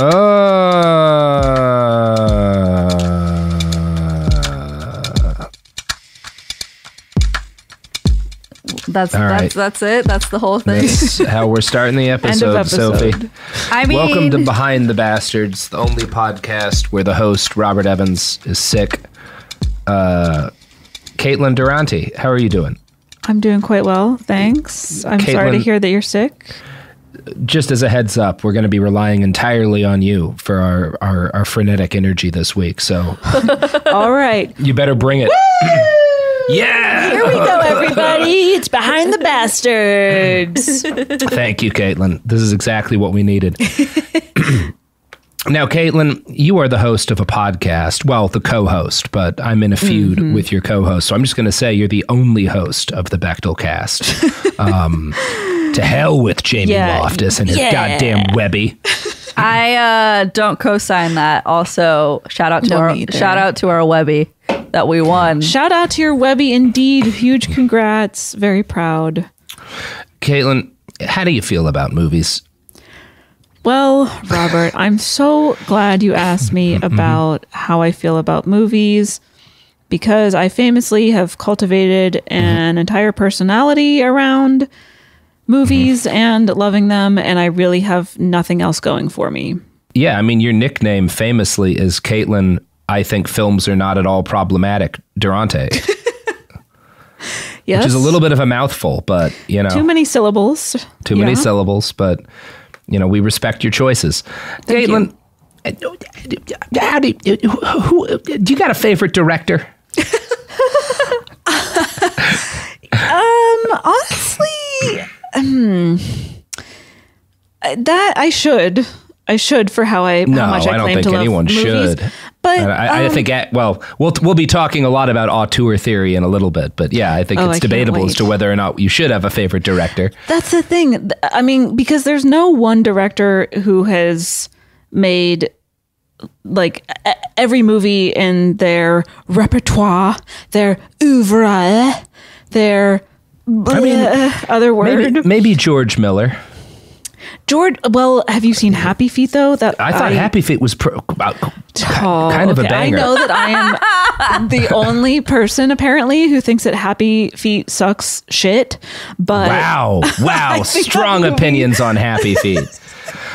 Uh, That's All right. that's that's it. That's the whole thing. that's how we're starting the episode, episode. Sophie. I mean, Welcome to Behind the Bastards, the only podcast where the host, Robert Evans, is sick. Uh, Caitlin Durante, how are you doing? I'm doing quite well, thanks. I'm sorry to hear that you're sick. Just as a heads up, we're going to be relying entirely on you for our, our, our frenetic energy this week. So All right. you better bring it. yeah. Here we go, everybody. It's Behind the Bastards. Thank you, Caitlin. This is exactly what we needed. now, Caitlin, you are the host of a podcast. Well, the co host, but I'm in a feud Mm-hmm. with your co host. So I'm just going to say you're the only host of the Bechdel cast. Um, to hell with Jamie Yeah. Loftus and his Yeah. goddamn Webby. I uh, don't co-sign that. Also, shout out to No, our either. shout out to our Webby that we won. Shout out to your Webby, indeed. Huge congrats. Very proud. Caitlin, how do you feel about movies? Well, Robert, I'm so glad you asked me about how I feel about movies because I famously have cultivated an entire personality around movies and loving them, and I really have nothing else going for me. Yeah, I mean, your nickname famously is Caitlin. I think films are not at all problematic, Durante, Yes. which is a little bit of a mouthful, but you know, too many syllables. too many Yeah. syllables, but you know, we respect your choices. Thank Caitlin, how do you, who, who, uh, do you got a favorite director? Um, honestly, um, that I should. I should for how I No, how much I, I don't claim think anyone movies. should. But I, I um, think, at, well, we'll we'll be talking a lot about auteur theory in a little bit, but yeah, I think Oh, it's I debatable as to whether or not you should have a favorite director. That's the thing. I mean, because there's no one director who has made like every movie in their repertoire, their oeuvre, their mean, other word. Maybe, maybe George Miller. George, well, have you seen Happy Feet though? That I thought Happy Feet was pro, about, Oh, kind of a banger. I know that I am the only person apparently who thinks that Happy Feet sucks shit, but Wow, wow, strong opinions on Happy Feet.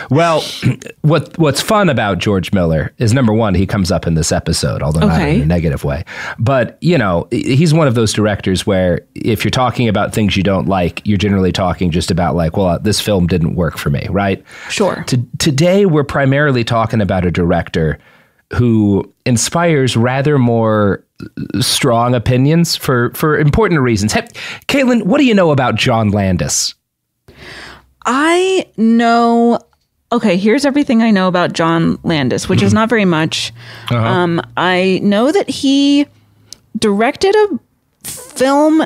Well, what what's fun about George Miller is number one, he comes up in this episode, although not in a negative way. But you know, he's one of those directors where if you're talking about things you don't like, you're generally talking just about like, well, this film didn't work for me, right? Sure. To, today, we're primarily talking about a director who inspires rather more uh, strong opinions for for important reasons. Hey, Caitlin, what do you know about John Landis? I know. Okay, here's everything I know about John Landis, which is not very much. Um, I know that he directed a film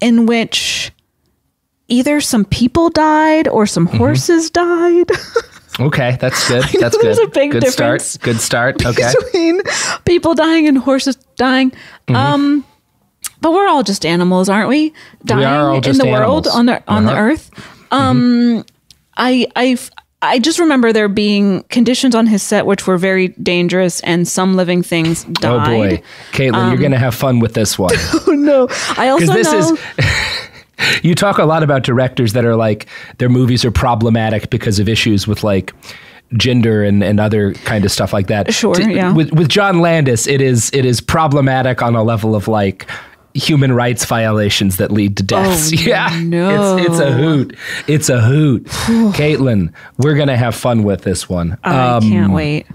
in which either some people died or some horses died. Okay, that's good. That's there's good. a big good difference. start. Good start. Okay. between people dying and horses dying. Mm-hmm. Um, but we're all just animals, aren't we? Dying are all in the world on the on the Uh-huh. earth. Um, I I I just remember there being conditions on his set which were very dangerous, and some living things died. Oh boy, Caitlin, you're gonna have fun with this one Oh no! I also because this know. is. you talk a lot about directors that are like their movies are problematic because of issues with like gender and, and other kind of stuff like that. Sure, To- yeah. With with John Landis, it is it is problematic on a level of like human rights violations that lead to deaths. Oh, yeah. no. It's it's a hoot. It's a hoot. Caitlin, we're gonna have fun with this one. I Um, can't wait.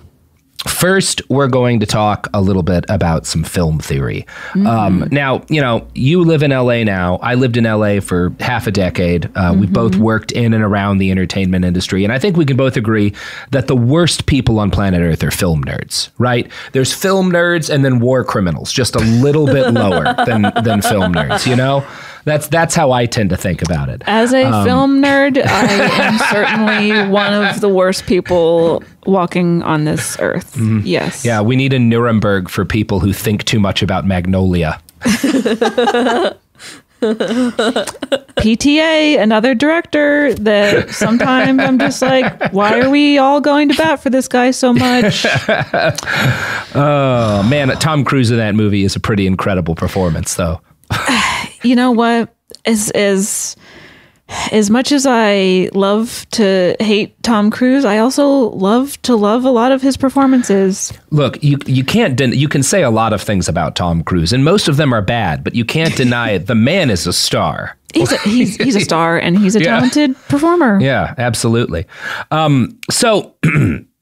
First, we're going to talk a little bit about some film theory. Um, now, you know, you live in LA now. I lived in LA for half a decade. Uh, We both worked in and around the entertainment industry. And I think we can both agree that the worst people on planet Earth are film nerds, right? There's film nerds and then war criminals, just a little bit lower than, than film nerds, you know? That's, that's how I tend to think about it. As a um, film nerd, I am certainly one of the worst people walking on this earth. Yes. Mm-hmm. Yeah, we need a Nuremberg for people who think too much about Magnolia. PTA, another director that sometimes I'm just like, why are we all going to bat for this guy so much? Oh man, Tom Cruise in that movie is a pretty incredible performance, though. you know what? As as as much as I love to hate Tom Cruise, I also love to love a lot of his performances. Look, you you can't den- you can say a lot of things about Tom Cruise, and most of them are bad, but you can't deny it. The man is a star. He's a, he's he's a star and he's a Yeah. talented performer. Yeah, absolutely. Um, so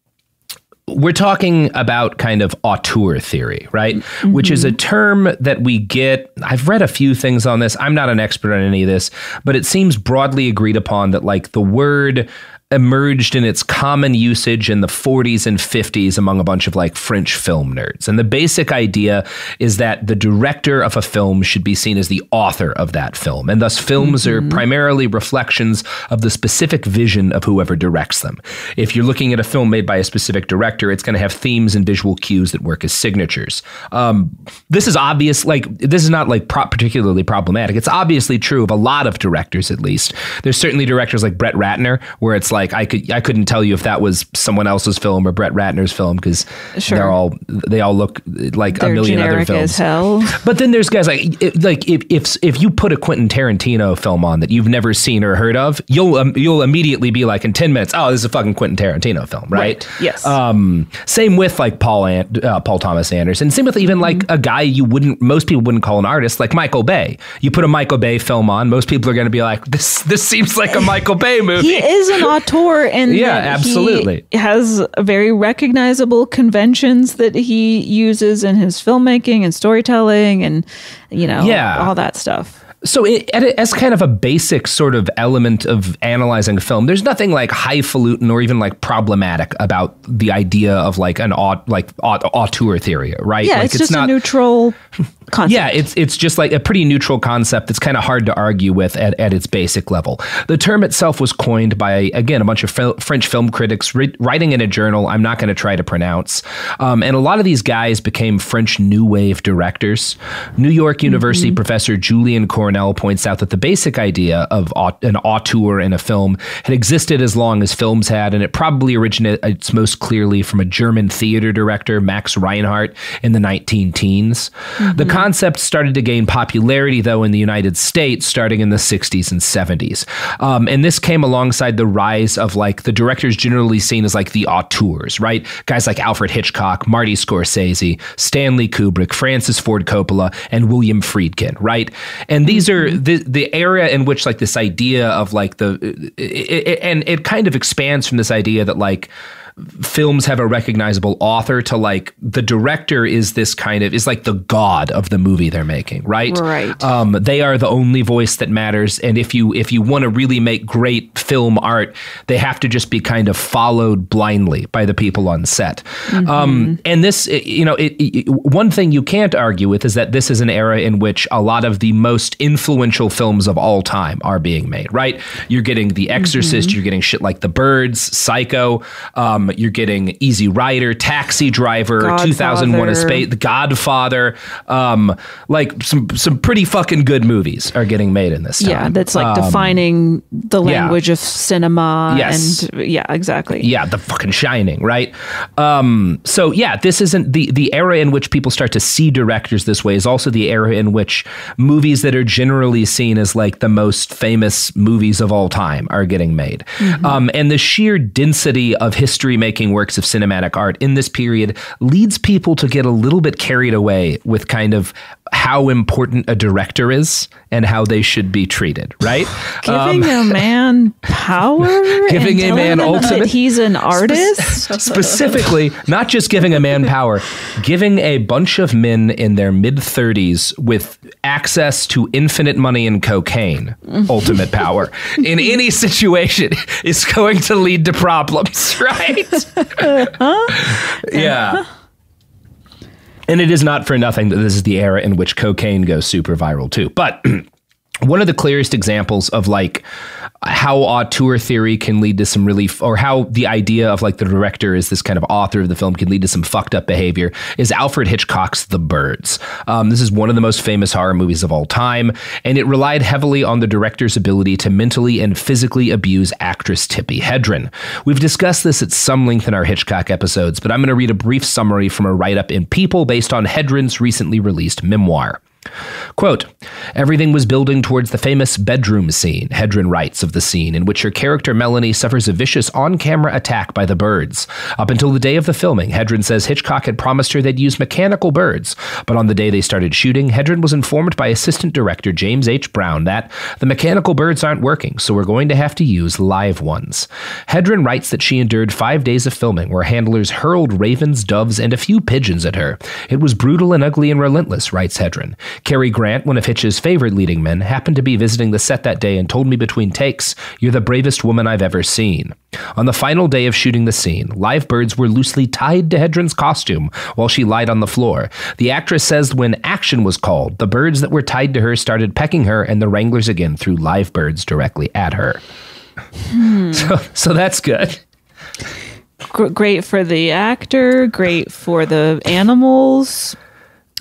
we're talking about kind of auteur theory, right? Mm-hmm. Which is a term that we get. I've read a few things on this. I'm not an expert on any of this, but it seems broadly agreed upon that like the word emerged in its common usage in the 40s and 50s among a bunch of like French film nerds. And the basic idea is that the director of a film should be seen as the author of that film. And thus films are primarily reflections of the specific vision of whoever directs them. If you're looking at a film made by a specific director, it's going to have themes and visual cues that work as signatures. Um, this is obvious, like, this is not like pro- particularly problematic. It's obviously true of a lot of directors, at least. There's certainly directors like Brett Ratner, where it's like, I could, I couldn't tell you if that was someone else's film or Brett Ratner's film because Sure. they're all, they all look like They're a million other films. But then there's guys like it- like if if if you put a Quentin Tarantino film on that you've never seen or heard of, you'll um, you'll immediately be like in ten minutes, oh, this is a fucking Quentin Tarantino film, right? Yes. Um, same with like Paul An- uh, Paul Thomas Anderson. Same with even like Mm-hmm. a guy you wouldn't most people wouldn't call an artist like Michael Bay. You put a Michael Bay film on, most people are going to be like, this this seems like a Michael Bay movie. he is an auteur and Yeah, absolutely. he has very recognizable conventions that he uses in his filmmaking and storytelling and you know Yeah. all that stuff So, it, as kind of a basic sort of element of analyzing film, there's nothing like highfalutin or even like problematic about the idea of like an aut, like aut, auteur theory, right? yeah like it's, just a neutral concept yeah, it's it's just like a pretty neutral concept that's kind of hard to argue with at, at its basic level. The term itself was coined by again a bunch of fil- French film critics ri- writing in a journal. I'm not going to try to pronounce, um, and a lot of these guys became French New Wave directors. New York University professor Julian Cornell points out that the basic idea of au- an auteur in a film had existed as long as films had, and it probably originates most clearly from a German theater director Max Reinhardt in the 19 teens. The concept started to gain popularity, though, in the United States starting in the 60s and 70s. Um, and this came alongside the rise of like the directors generally seen as like the auteurs, right? Guys like Alfred Hitchcock, Marty Scorsese, Stanley Kubrick, Francis Ford Coppola, and William Friedkin, right? And these are the, the area in which like this idea of like the, it, it- and it kind of expands from this idea that like, films have a recognizable author to like the director is this kind of is like the god of the movie they're making right? Right. um they are the only voice that matters and if you if you want to really make great film art they have to just be kind of followed blindly by the people on set. Um and this you know it, it- one thing you can't argue with is that this is an era in which a lot of the most influential films of all time are being made right? You're getting the exorcist you're getting shit like the birds psycho um, you're getting easy rider taxi driver 2001 a space the godfather um, like some some pretty fucking good movies are getting made in this time yeah that's like Um, defining the yeah. language of cinema Yes. and yeah exactly yeah, the fucking Shining, right? Um, so yeah, this isn't the the era in which people start to see directors this way is also the era in which movies that are generally seen as like the most famous movies of all time are getting made, um, and the sheer density of history making works of cinematic art in this period leads people to get a little bit carried away with kind of how important a director is and how they should be treated, right? giving a man power Um, Giving a man telling him that ultimate- he's an artist? specifically not just giving a man power giving a bunch of men in their mid 30s with access to infinite money and cocaine ultimate power in any situation is going to lead to problems right yeah. And it is not for nothing that this is the era in which cocaine goes super viral too. But one of the clearest examples of like how auteur theory can lead to some really or how the idea of like the director is this kind of author of the film can lead to some fucked up behavior is alfred hitchcock's the birds. Um, this is one of the most famous horror movies of all time and it relied heavily on the director's ability to mentally and physically abuse actress tippi hedren. We've discussed this at some length in our hitchcock episodes but i'm going to read a brief summary from a write-up in people based on hedren's recently released memoir Quote, everything was building towards the famous bedroom scene, Hedren writes of the scene in which her character Melanie suffers a vicious on camera attack by the birds. Up until the day of the filming, Hedren says Hitchcock had promised her they'd use mechanical birds, but on the day they started shooting, Hedren was informed by assistant director James H. Brown that the mechanical birds aren't working, so we're going to have to use live ones. Hedren writes that she endured five days of filming where handlers hurled ravens, doves, and a few pigeons at her. It was brutal and ugly and relentless, writes Hedren. Cary Grant, one of Hitch's favorite leading men, happened to be visiting the set that day and told me between takes, You're the bravest woman I've ever seen. On the final day of shooting the scene, live birds were loosely tied to Hedren's costume while she lied on the floor. The actress says when action was called, the birds that were tied to her started pecking her, and the Wranglers again threw live birds directly at her. Hmm. So, so that's good. great for the actor, great for the animals,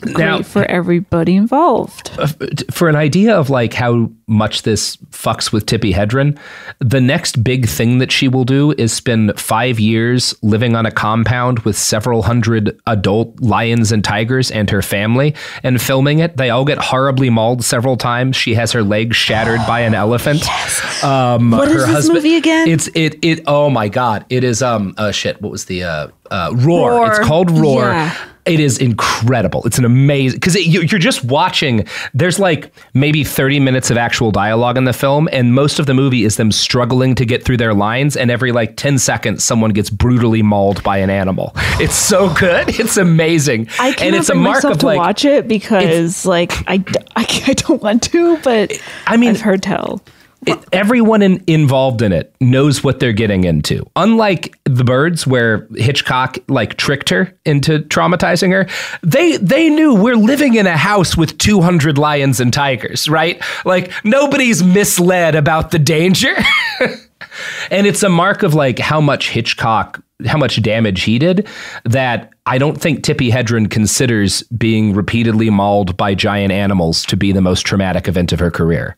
great now, for everybody involved. Uh, for an idea of like how much this fucks with Tippi Hedren, the next big thing that she will do is spend five years living on a compound with several hundred adult lions and tigers and her family and filming it. They all get horribly mauled several times. She has her legs shattered by an elephant. Yes. Um, what is this husband, movie again? It's it it. Oh my god! It is um. Uh, shit. What was the uh, uh Roar? Roar. It's called Roar. Yeah it is incredible. It's an amazing because you're just watching. There's like maybe 30 minutes of actual dialogue in the film, and most of the movie is them struggling to get through their lines. And every like 10 seconds, someone gets brutally mauled by an animal. It's so good. It's amazing. I can't and it's a mark of to like, watch it because like I, I, I don't want to, but I mean, I've heard tell it, everyone in, involved in it knows what they're getting into. Unlike the birds, where Hitchcock like tricked her into traumatizing her, they they knew we're living in a house with 200 lions and tigers, right? Like nobody's misled about the danger. and it's a mark of like how much Hitchcock how much damage he did that I don't think Tippi Hedren considers being repeatedly mauled by giant animals to be the most traumatic event of her career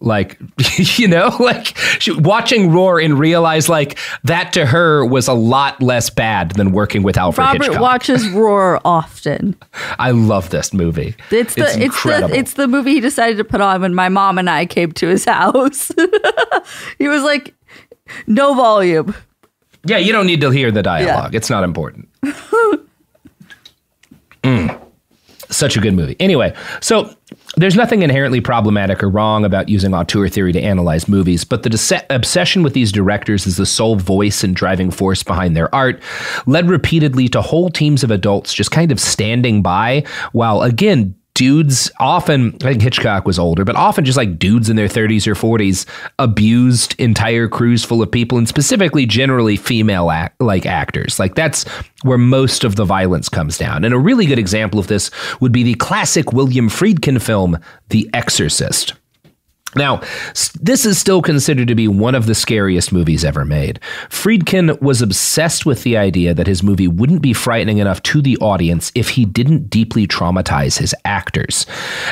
like you know like she, watching roar and realize like that to her was a lot less bad than working with alfred robert Hitchcock. watches roar often. I love this movie. It's the it's, it's the it's the movie he decided to put on when my mom and i came to his house. He was like no volume. Yeah you don't need to hear the dialogue. Yeah. it's not important mm. Such a good movie. Anyway so there's nothing inherently problematic or wrong about using auteur theory to analyze movies, but the obsession with these directors as the sole voice and driving force behind their art led repeatedly to whole teams of adults just kind of standing by while, again, dudes often i think hitchcock was older but often just like dudes in their 30s or 40s abused entire crews full of people and specifically generally female act, like actors. Like that's where most of the violence comes down. And a really good example of this would be the classic william friedkin film the exorcist now, this is still considered to be one of the scariest movies ever made. Friedkin was obsessed with the idea that his movie wouldn't be frightening enough to the audience if he didn't deeply traumatize his actors.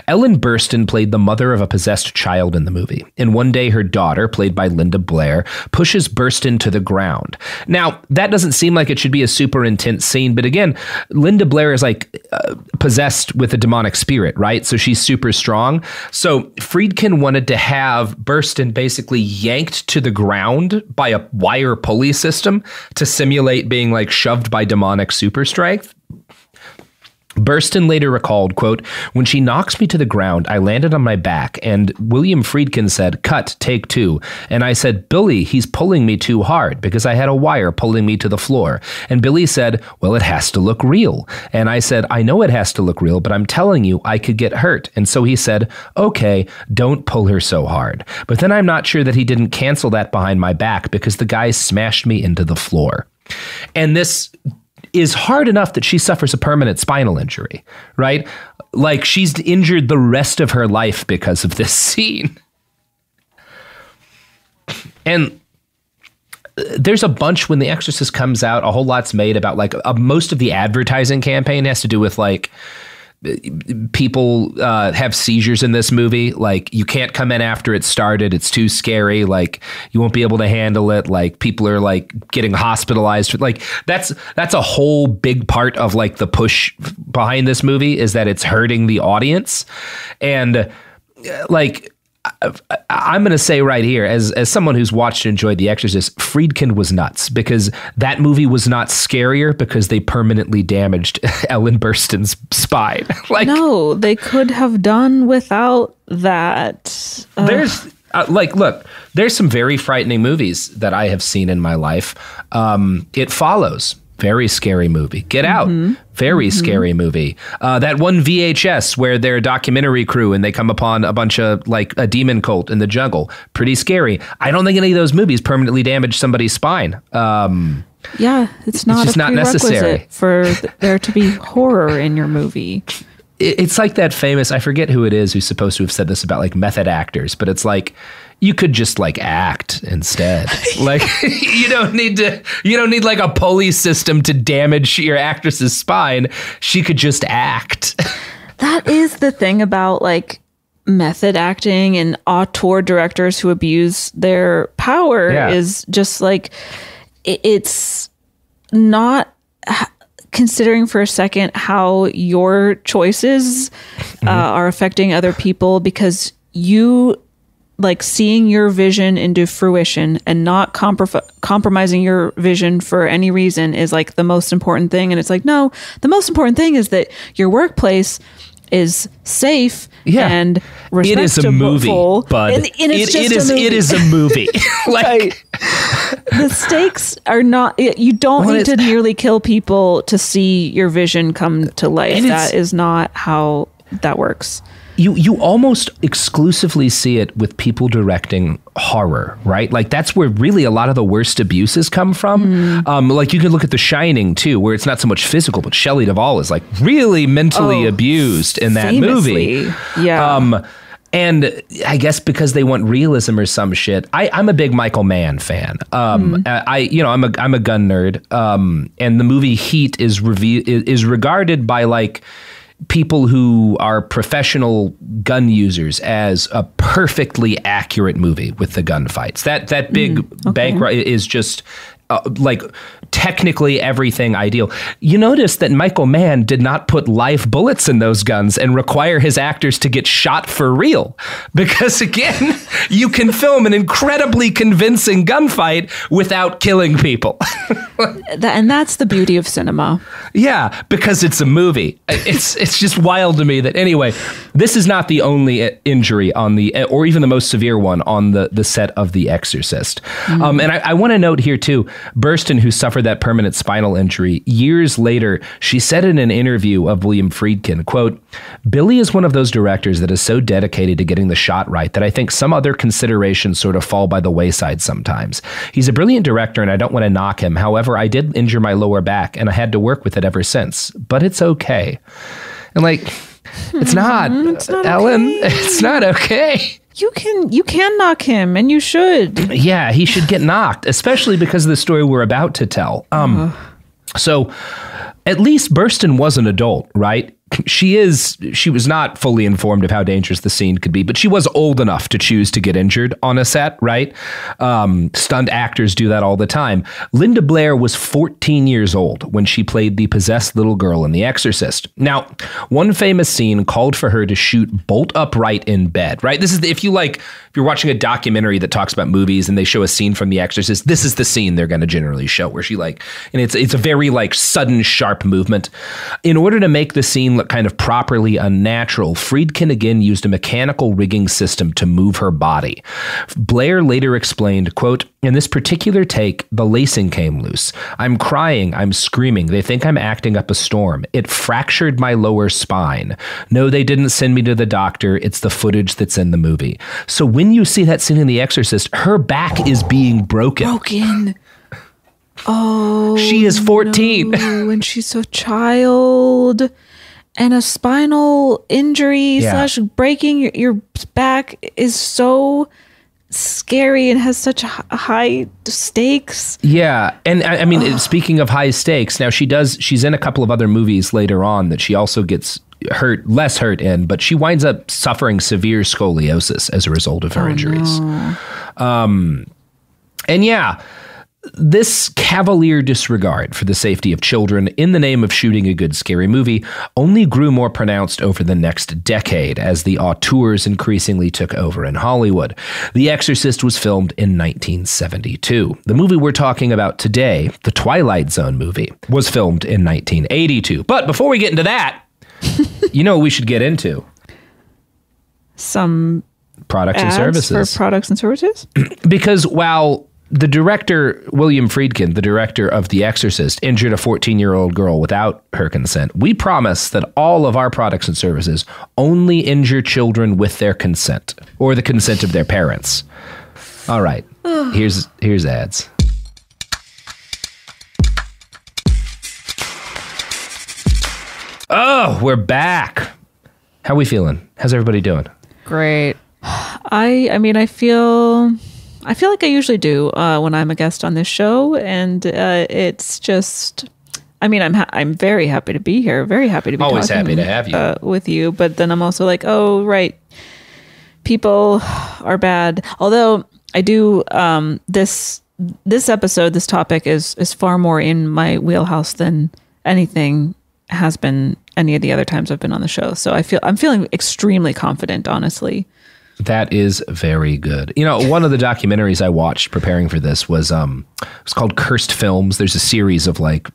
Ellen Burstyn played the mother of a possessed child in the movie, and one day her daughter, played by Linda Blair, pushes Burstyn to the ground. Now, that doesn't seem like it should be a super intense scene, but again, Linda Blair is like uh, possessed with a demonic spirit, right? So she's super strong. So Friedkin wanted to have Burstyn basically yanked to the ground by a wire pulley system to simulate being like shoved by demonic super strength. Burstyn later recalled, quote, When she knocks me to the ground, I landed on my back, and William Friedkin said, Cut, take two. And I said, Billy, he's pulling me too hard because I had a wire pulling me to the floor. And Billy said, Well, it has to look real. And I said, I know it has to look real, but I'm telling you, I could get hurt. And so he said, Okay, don't pull her so hard. But then I'm not sure that he didn't cancel that behind my back because the guy smashed me into the floor. And this is hard enough that she suffers a permanent spinal injury, right? Like she's injured the rest of her life because of this scene. And there's a bunch when The Exorcist comes out, a whole lot's made about like uh, most of the advertising campaign has to do with like people uh, have seizures in this movie. Like you can't come in after it started; it's too scary. Like you won't be able to handle it. Like people are like getting hospitalized. Like that's that's a whole big part of like the push behind this movie is that it's hurting the audience, and like I'm going to say right here, as as someone who's watched and enjoyed The Exorcist, Friedkin was nuts because that movie was not scarier because they permanently damaged Ellen Burstyn's spine. like no, they could have done without that. Ugh. There's uh, like, look, there's some very frightening movies that I have seen in my life. Um, it follows very scary movie. Get Out, mm-hmm. very mm-hmm. scary movie. Uh, that one VHS where they're a documentary crew and they come upon a bunch of like a demon cult in the jungle, pretty scary. I don't think any of those movies permanently damage somebody's spine. Um, yeah, it's not it's just not necessary for there to be horror in your movie. It's like that famous, I forget who it is who's supposed to have said this about like method actors, but it's like you could just like act instead. like you don't need to you don't need like a pulley system to damage your actress's spine. She could just act. that is the thing about like method acting and auteur directors who abuse their power yeah. is just like it's not considering for a second how your choices mm-hmm. uh, are affecting other people because you like seeing your vision into fruition and not compromising your vision for any reason is like the most important thing and it's like no the most important thing is that your workplace is safe yeah. and respectable. It is a movie, but and, and it, it is it is a movie. like the stakes are not. You don't need to nearly kill people to see your vision come to life. That is not how that works you you almost exclusively see it with people directing horror, right? Like that's where really a lot of the worst abuses come from. Mm. Um, like you can look at The Shining too, where it's not so much physical, but Shelley Duvall is like really mentally oh, abused in that famously. movie. Yeah. Um, and I guess because they want realism or some shit. I, am a big Michael Mann fan. Um, mm. I you know I'm a I'm a gun nerd. Um, and the movie Heat is reve- is regarded by like people who are professional gun users as a perfectly accurate movie with the gunfights. That that big mm, okay. bank is just uh, like technically everything ideal. You notice that Michael Mann did not put live bullets in those guns and require his actors to get shot for real. Because again, you can film an incredibly convincing gunfight without killing people. and that's the beauty of cinema. Yeah, because it's a movie. It's it's just wild to me that anyway, this is not the only injury on the or even the most severe one on the the set of The Exorcist. Mm-hmm. Um, and I, I want to note here too, Burstyn, who suffered that permanent spinal injury, years later, she said in an interview of William Friedkin, quote, Billy is one of those directors that is so dedicated to getting the shot right that I think some other considerations sort of fall by the wayside sometimes. He's a brilliant director and I don't want to knock him. However, I did injure my lower back and I had to work with it ever since. But it's okay. And like, it's not, mm-hmm. it's not Ellen. Okay. It's not okay you can you can knock him and you should. Yeah he should get knocked especially because of the story we're about to tell. Um uh. so at least Burstyn was an adult right she is she was not fully informed of how dangerous the scene could be but she was old enough to choose to get injured on a set right? Um, stunt actors do that all the time. Linda blair was 14 years old when she played the possessed little girl in the exorcist. Now one famous scene called for her to shoot bolt upright in bed right? This is the, if you like if you're watching a documentary that talks about movies and they show a scene from the exorcist this is the scene they're going to generally show where she like and it's it's a very like sudden sharp movement. In order to make the scene look kind of properly unnatural, Friedkin again used a mechanical rigging system to move her body. Blair later explained, quote, in this particular take, the lacing came loose. I'm crying, I'm screaming. They think I'm acting up a storm. It fractured my lower spine. No, they didn't send me to the doctor. It's the footage that's in the movie. So when you see that scene in The Exorcist, her back is being broken. Broken. Oh. She is 14. No, and she's a child and a spinal injury yeah. slash breaking your, your back is so scary and has such high stakes. Yeah, and I, I mean, speaking of high stakes, now she does. She's in a couple of other movies later on that she also gets hurt, less hurt in, but she winds up suffering severe scoliosis as a result of her oh, injuries. No. Um, and yeah, this cavalier disregard for the safety of children in the name of shooting a good scary movie only grew more pronounced over the next decade as the auteurs increasingly took over in Hollywood. The Exorcist was filmed in 1972. The movie we're talking about today, the Twilight Zone movie, was filmed in 1982. But before we get into that, you know what we should get into? Some products and services. For products and services? because while the director, William Friedkin, the director of The Exorcist, injured a 14 year old girl without her consent. We promise that all of our products and services only injure children with their consent or the consent of their parents. All right, here's, here's ads. Oh, we're back. How are we feeling? How's everybody doing? Great. I I mean I feel I feel like I usually do uh, when I'm a guest on this show, and uh, it's just. I mean, I'm ha- I'm very happy to be here. Very happy to be always happy to have you uh, with you. But then I'm also like, oh right, people are bad. Although I do um, this this episode, this topic is is far more in my wheelhouse than anything has been any of the other times I've been on the show. So I feel I'm feeling extremely confident, honestly. That is very good. You know, one of the documentaries I watched preparing for this was um it's called Cursed Films. There's a series of like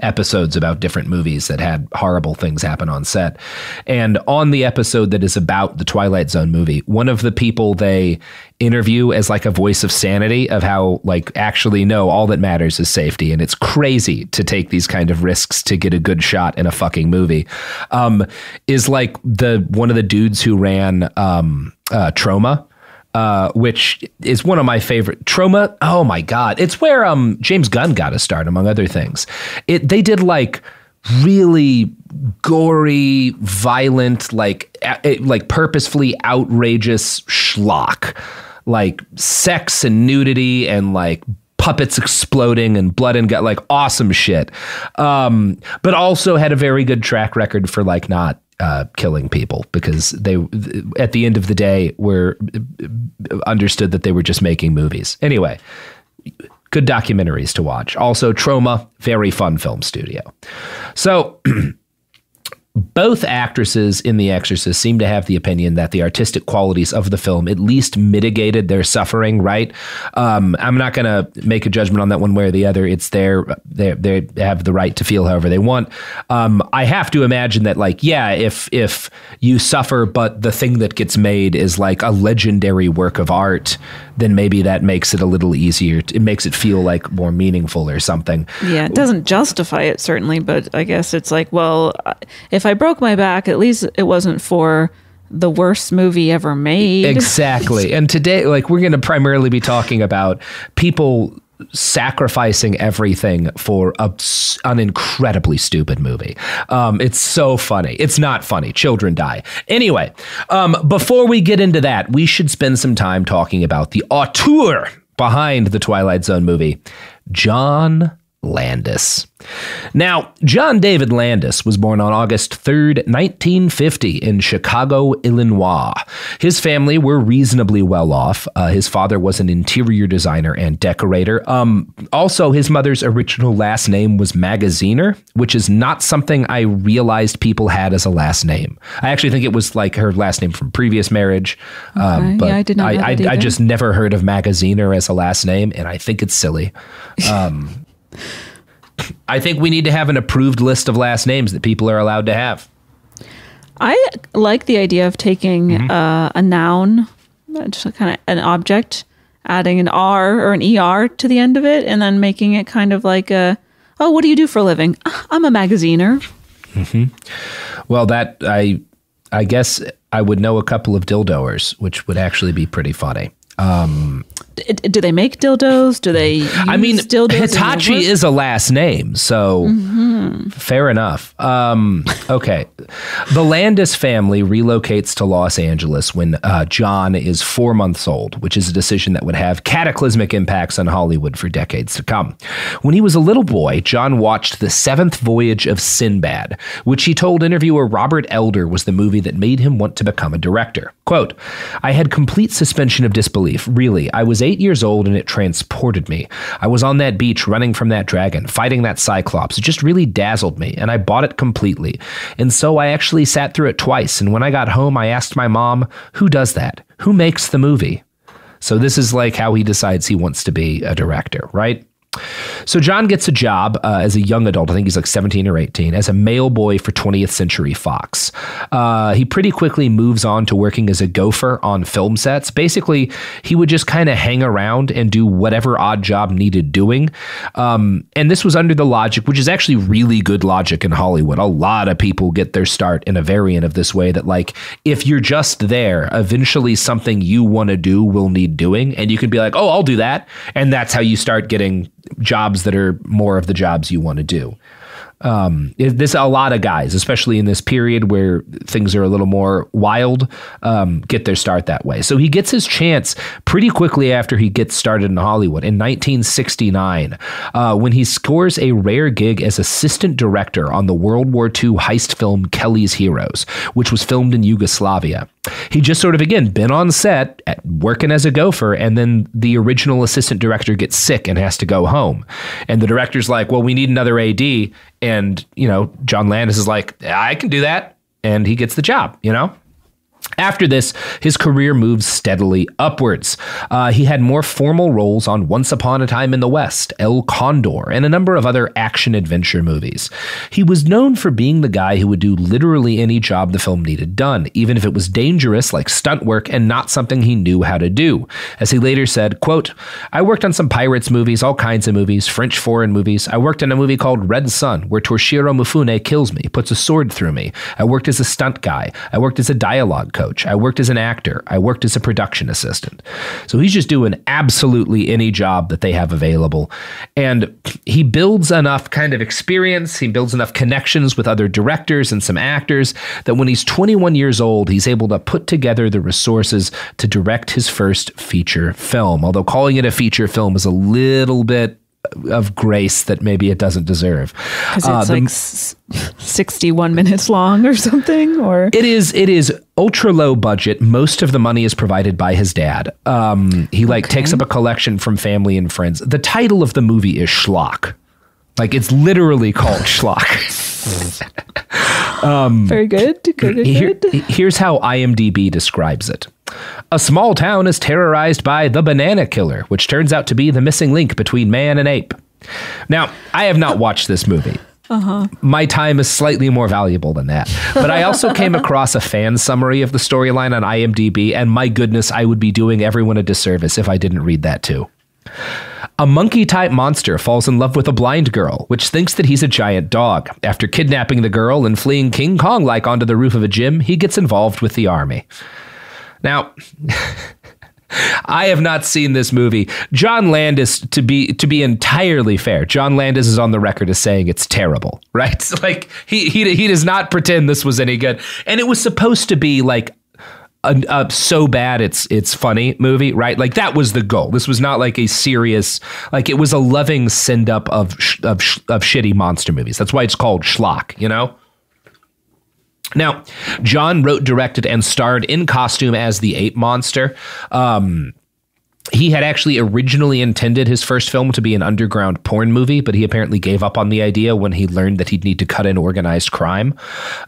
episodes about different movies that had horrible things happen on set. And on the episode that is about the Twilight Zone movie, one of the people they interview as like a voice of sanity of how like actually no all that matters is safety and it's crazy to take these kind of risks to get a good shot in a fucking movie um, is like the one of the dudes who ran um, uh, Troma uh, which is one of my favorite. Trauma. Oh my god, it's where um James Gunn got a start, among other things. It they did like really gory, violent, like like purposefully outrageous schlock, like sex and nudity and like puppets exploding and blood and gut, like awesome shit. Um, but also had a very good track record for like not uh, killing people because they, at the end of the day, were understood that they were just making movies. Anyway, good documentaries to watch. Also, Troma, very fun film studio. So. Both actresses in The Exorcist seem to have the opinion that the artistic qualities of the film at least mitigated their suffering, right? Um, I'm not going to make a judgment on that one way or the other. It's their, they, they have the right to feel however they want. Um, I have to imagine that, like, yeah, if, if you suffer, but the thing that gets made is like a legendary work of art, then maybe that makes it a little easier. It makes it feel like more meaningful or something. Yeah, it doesn't justify it, certainly, but I guess it's like, well, if if I broke my back, at least it wasn't for the worst movie ever made. Exactly. and today, like, we're going to primarily be talking about people sacrificing everything for a, an incredibly stupid movie. Um, it's so funny. It's not funny. Children die. Anyway, um, before we get into that, we should spend some time talking about the auteur behind the Twilight Zone movie, John Landis. Now, John David Landis was born on August 3rd, 1950, in Chicago, Illinois. His family were reasonably well off. Uh, his father was an interior designer and decorator. Um, also, his mother's original last name was Magaziner, which is not something I realized people had as a last name. I actually think it was like her last name from previous marriage. Um, okay. Um, but yeah, I did not. I, I, I, just never heard of Magaziner as a last name, and I think it's silly. Um, I think we need to have an approved list of last names that people are allowed to have. I like the idea of taking mm-hmm. uh, a noun, just kind of an object, adding an R or an ER to the end of it, and then making it kind of like a, oh, what do you do for a living? I'm a magaziner. Mm-hmm. Well, that I, I guess I would know a couple of dildoers, which would actually be pretty funny. Um, do they make dildos? Do they? I mean, Hitachi is a last name, so mm-hmm. fair enough. Um, okay, the Landis family relocates to Los Angeles when uh, John is four months old, which is a decision that would have cataclysmic impacts on Hollywood for decades to come. When he was a little boy, John watched The Seventh Voyage of Sinbad, which he told interviewer Robert Elder was the movie that made him want to become a director. Quote, I had complete suspension of disbelief, really. I was eight years old and it transported me. I was on that beach running from that dragon, fighting that cyclops. It just really dazzled me, and I bought it completely. And so I actually sat through it twice, and when I got home, I asked my mom, Who does that? Who makes the movie? So this is like how he decides he wants to be a director, right? So John gets a job uh, as a young adult. I think he's like 17 or 18 as a mail boy for 20th Century Fox. Uh, he pretty quickly moves on to working as a gopher on film sets. Basically, he would just kind of hang around and do whatever odd job needed doing. Um, and this was under the logic, which is actually really good logic in Hollywood. A lot of people get their start in a variant of this way that, like, if you're just there, eventually something you want to do will need doing. And you can be like, oh, I'll do that. And that's how you start getting jobs that are more of the jobs you want to do um, this a lot of guys, especially in this period where things are a little more wild, um, get their start that way. So he gets his chance pretty quickly after he gets started in Hollywood in 1969, uh, when he scores a rare gig as assistant director on the World War II heist film Kelly's Heroes, which was filmed in Yugoslavia. He just sort of again been on set at, working as a gopher, and then the original assistant director gets sick and has to go home, and the director's like, "Well, we need another AD." And, you know, John Landis is like, I can do that. And he gets the job, you know? After this, his career moves steadily upwards. Uh, he had more formal roles on Once Upon a Time in the West, El Condor, and a number of other action adventure movies. He was known for being the guy who would do literally any job the film needed done, even if it was dangerous like stunt work and not something he knew how to do. As he later said, quote, I worked on some pirates movies, all kinds of movies, French foreign movies. I worked in a movie called Red Sun, where Toshiro Mifune kills me, puts a sword through me. I worked as a stunt guy. I worked as a dialogue coach. I worked as an actor. I worked as a production assistant. So he's just doing absolutely any job that they have available. And he builds enough kind of experience, he builds enough connections with other directors and some actors that when he's 21 years old, he's able to put together the resources to direct his first feature film. Although calling it a feature film is a little bit of grace that maybe it doesn't deserve. Because it's uh, like s- 61 minutes long or something or It is it is ultra low budget. Most of the money is provided by his dad. Um, he like okay. takes up a collection from family and friends. The title of the movie is Schlock. Like it's literally called Schlock. um, Very good. Good, good, here, Here's how IMDb describes it. A small town is terrorized by the banana killer, which turns out to be the missing link between man and ape. Now, I have not watched this movie. Uh-huh. My time is slightly more valuable than that. But I also came across a fan summary of the storyline on IMDb, and my goodness, I would be doing everyone a disservice if I didn't read that too. A monkey type monster falls in love with a blind girl, which thinks that he's a giant dog. After kidnapping the girl and fleeing King Kong like onto the roof of a gym, he gets involved with the army. Now, I have not seen this movie. John Landis, to be to be entirely fair, John Landis is on the record as saying it's terrible, right? Like he he he does not pretend this was any good, and it was supposed to be like a, a, so bad it's it's funny movie, right? Like that was the goal. This was not like a serious, like it was a loving send up of of of shitty monster movies. That's why it's called schlock, you know. Now, John wrote, directed, and starred in costume as the ape monster. Um, he had actually originally intended his first film to be an underground porn movie, but he apparently gave up on the idea when he learned that he'd need to cut in organized crime.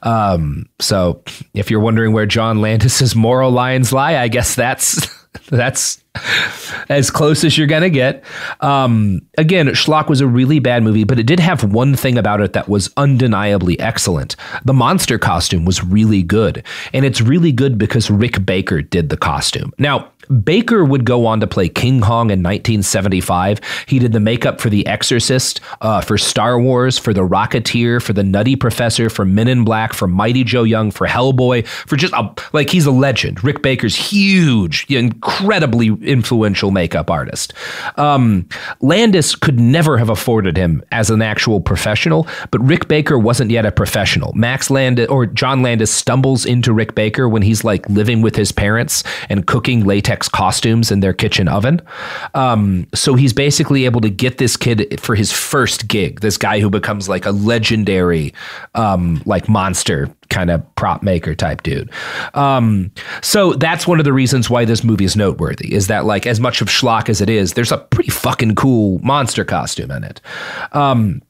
Um, so, if you're wondering where John Landis's moral lines lie, I guess that's that's as close as you're gonna get. Um, again, Schlock was a really bad movie, but it did have one thing about it that was undeniably excellent. The monster costume was really good, and it's really good because Rick Baker did the costume. Now, Baker would go on to play King Kong in 1975. He did the makeup for The Exorcist, uh, for Star Wars, for The Rocketeer, for The Nutty Professor, for Men in Black, for Mighty Joe Young, for Hellboy, for just a, like he's a legend. Rick Baker's huge, incredibly influential makeup artist. Um, Landis could never have afforded him as an actual professional, but Rick Baker wasn't yet a professional. Max Landis or John Landis stumbles into Rick Baker when he's like living with his parents and cooking latex costumes in their kitchen oven. Um, so he's basically able to get this kid for his first gig. This guy who becomes like a legendary, um, like monster kind of prop maker type dude. Um, so that's one of the reasons why this movie is noteworthy. Is that like as much of schlock as it is, there's a pretty fucking cool monster costume in it. Um,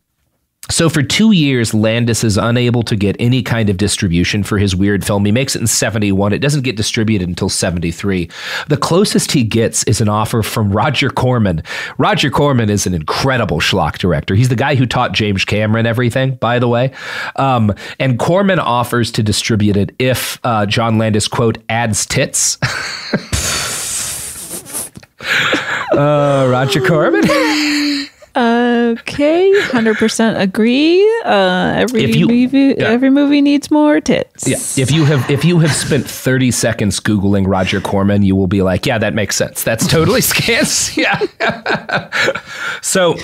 so for two years, Landis is unable to get any kind of distribution for his weird film. He makes it in 71. It doesn't get distributed until 73. The closest he gets is an offer from Roger Corman. Roger Corman is an incredible schlock director. He's the guy who taught James Cameron everything, by the way. Um, and Corman offers to distribute it if uh, John Landis, quote, adds tits. uh, Roger Corman. Okay, hundred percent agree. Uh, every you, movie, yeah. every movie needs more tits. Yeah. If you have if you have spent thirty seconds googling Roger Corman, you will be like, yeah, that makes sense. That's totally scans. Yeah. so.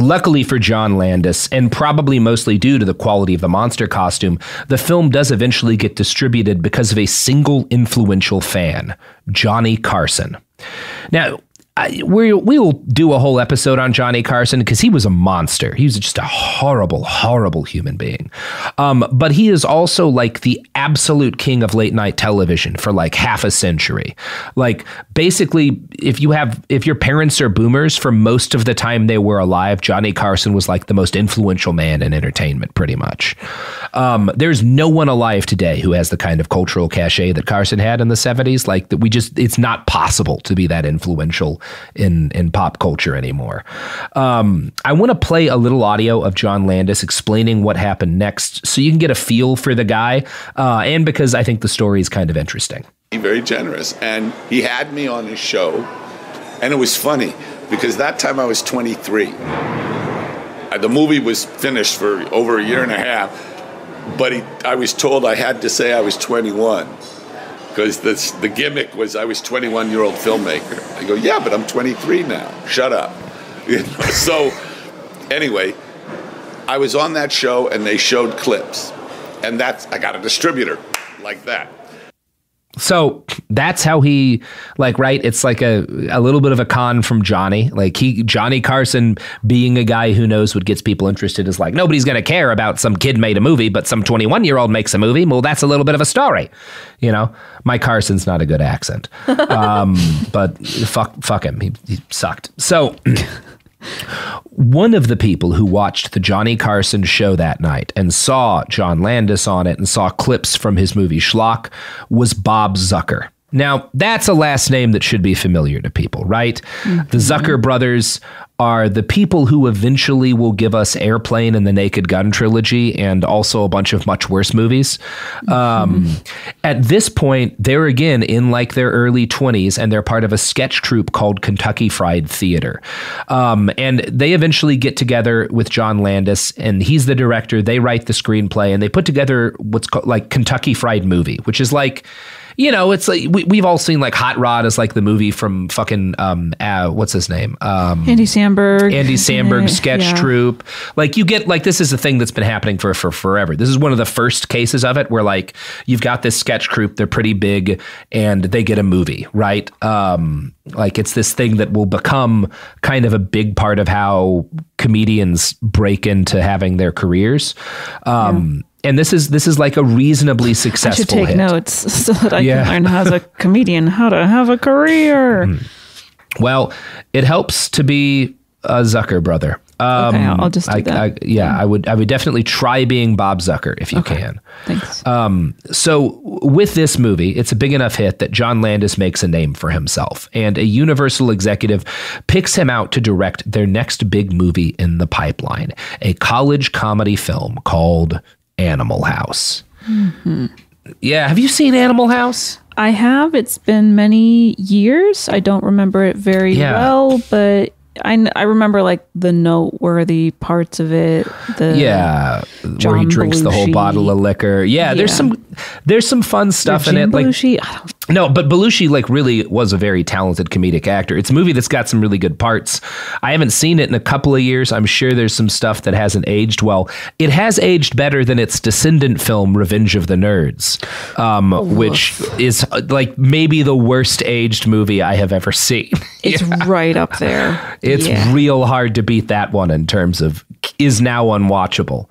Luckily for John Landis, and probably mostly due to the quality of the monster costume, the film does eventually get distributed because of a single influential fan, Johnny Carson. Now, we we'll do a whole episode on Johnny Carson because he was a monster. He was just a horrible, horrible human being. Um, but he is also like the absolute king of late night television for like half a century. Like basically, if you have if your parents are boomers, for most of the time they were alive, Johnny Carson was like the most influential man in entertainment, pretty much. Um, there's no one alive today who has the kind of cultural cachet that Carson had in the 70s. Like that, we just it's not possible to be that influential in in pop culture anymore. Um, I want to play a little audio of John Landis explaining what happened next, so you can get a feel for the guy, uh, and because I think the story is kind of interesting. Very generous, and he had me on his show, and it was funny because that time I was 23. Uh, the movie was finished for over a year and a half, but he, I was told I had to say I was 21 because the gimmick was I was 21 year old filmmaker. I go, yeah, but I'm 23 now. Shut up. You know? So anyway, I was on that show and they showed clips, and that's I got a distributor like that. So that's how he like right it's like a a little bit of a con from Johnny. Like he Johnny Carson being a guy who knows what gets people interested is like nobody's going to care about some kid made a movie but some 21 year old makes a movie. Well that's a little bit of a story you know? Mike Carson's not a good accent. Um, but fuck fuck him. He, he sucked. So One of the people who watched the Johnny Carson show that night and saw John Landis on it and saw clips from his movie Schlock was Bob Zucker. Now, that's a last name that should be familiar to people, right? Mm-hmm. The Zucker brothers are the people who eventually will give us Airplane and the Naked Gun trilogy and also a bunch of much worse movies. Mm-hmm. Um, at this point, they're again in like their early 20s and they're part of a sketch troupe called Kentucky Fried Theater. Um, and they eventually get together with John Landis and he's the director. They write the screenplay and they put together what's called like Kentucky Fried Movie, which is like you know, it's like we, we've all seen like Hot Rod as like the movie from fucking um uh, what's his name um Andy Samberg Andy Samberg sketch yeah. troupe. Like you get like this is a thing that's been happening for for forever. This is one of the first cases of it where like you've got this sketch troupe, they're pretty big, and they get a movie, right? Um, like it's this thing that will become kind of a big part of how comedians break into having their careers. Um, yeah and this is this is like a reasonably successful. I should take hit. notes so that I yeah. can learn as a comedian how to have a career. Mm. Well, it helps to be a Zucker brother. Um, okay, I'll just do I, that. I, yeah, I would. I would definitely try being Bob Zucker if you okay. can. Thanks. Um, so with this movie, it's a big enough hit that John Landis makes a name for himself, and a Universal executive picks him out to direct their next big movie in the pipeline, a college comedy film called Animal House. Mm-hmm. Yeah, have you seen Animal House? I have. It's been many years. I don't remember it very Yeah. well, but I, I remember like the noteworthy parts of it. The Yeah, where he John drinks the whole bottle of liquor. Yeah, there's some there's some fun stuff in it. Like Belushi. I don't, no, but Belushi like really was a very talented comedic actor. It's a movie that's got some really good parts. I haven't seen it in a couple of years. I'm sure there's some stuff that hasn't aged well. It has aged better than its descendant film Revenge of the Nerds, um, which is uh, like maybe the worst aged movie I have ever seen. it's right up there. It's Yeah. real hard to beat that one in terms of is now unwatchable.